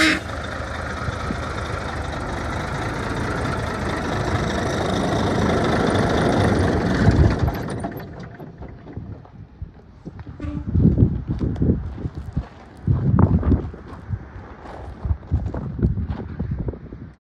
Ah!